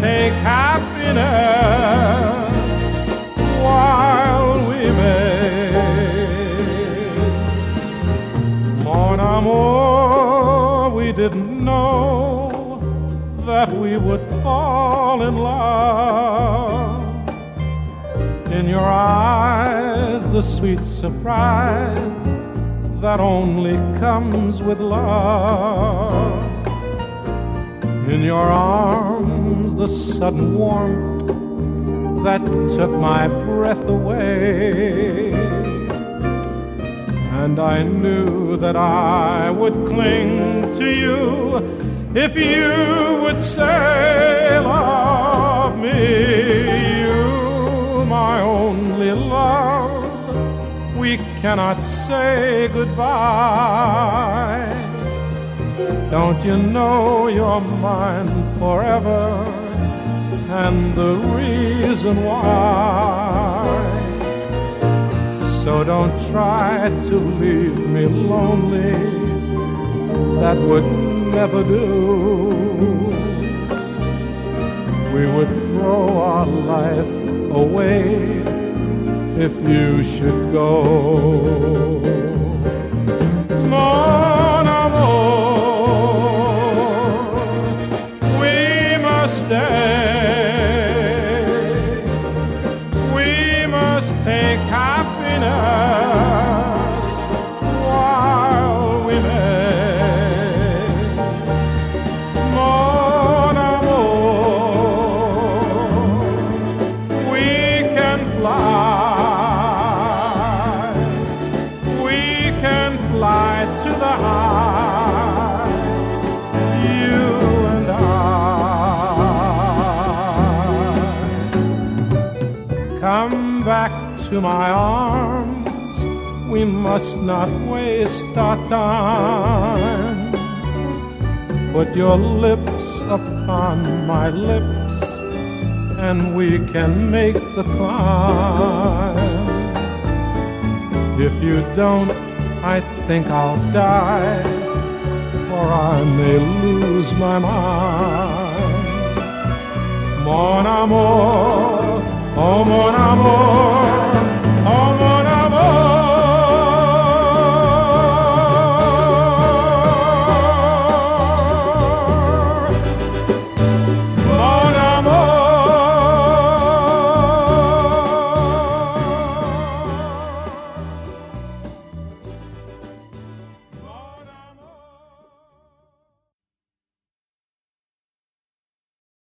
take happiness while we may. Mon amour, we didn't know that we would fall in love. In your eyes, the sweet surprise that only comes with love. In your arms, the sudden warmth that took my breath away. And I knew that I would cling to you if you would say, Love me, you, my only love. We cannot say goodbye. Don't you know you're mine forever? And the reason why. So don't try to leave me lonely. That would never do. We would throw our life away if you should go. We must. Take happiness while we may. We can fly. We can fly to the heights, to my arms, we must not waste our time. Put your lips upon my lips, and we can make the climb. If you don't, I think I'll die, or I may lose my mind. Mon amour, oh mon amour,